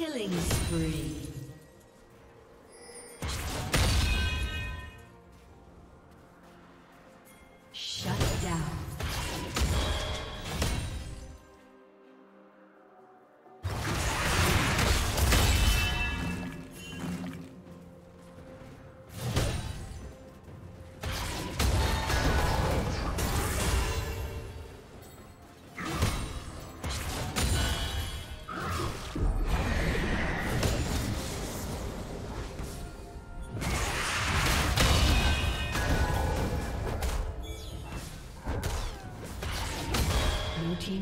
Killing spree.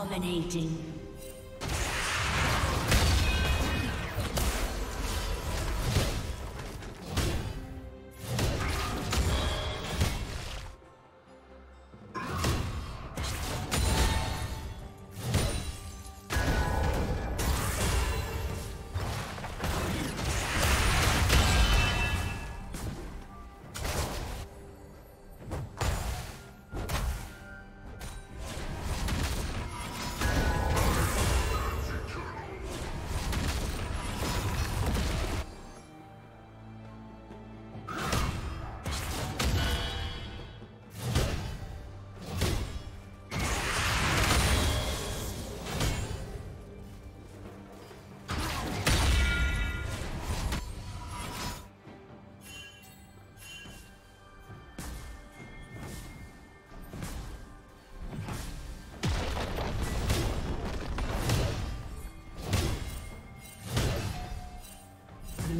Dominating.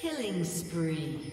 Killing spree.